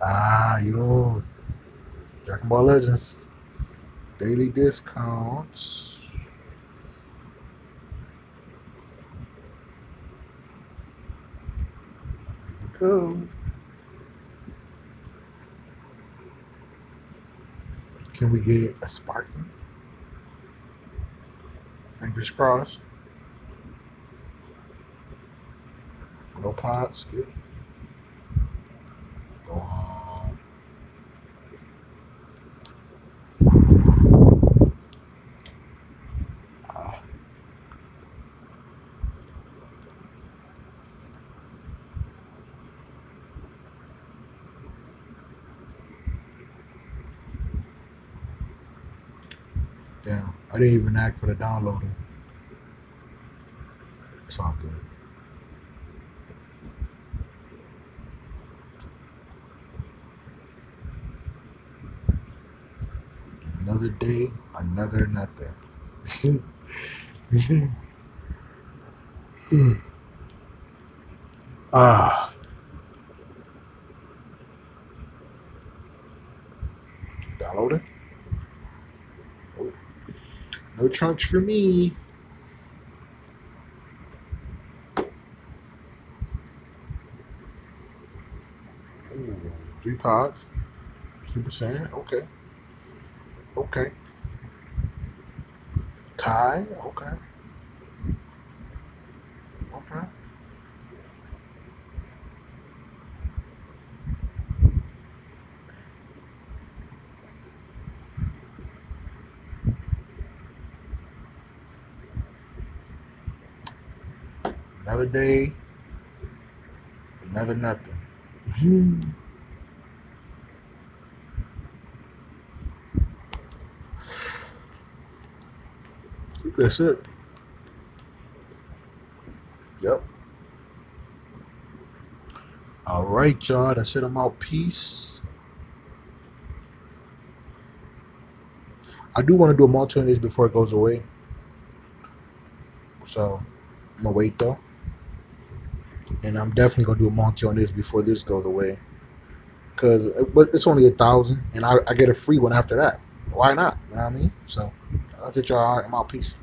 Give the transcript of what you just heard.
Ah, yo. Dragon Ball Legends. Daily discounts. Go. Can we get a Sparking? Fingers crossed. No pots. Go home. Ah. Damn, I didn't even ask for the downloading. It's all good. Another day, another nothing. ah, downloading. Oh, no trunks for me. Three pods, Super Saiyan. Okay, okay. Kai. Okay, okay. Another day, another nothing. Hmm. That's it. Yep. All right, y'all. That's it. I'm out. Peace. I do want to do a multi on this before it goes away. So I'm gonna wait though. And I'm definitely gonna do a multi on this before this goes away. Cause but it's only a thousand and I, I get a free one after that. Why not? You know what I mean? So that's it, y'all. I'm out. Peace.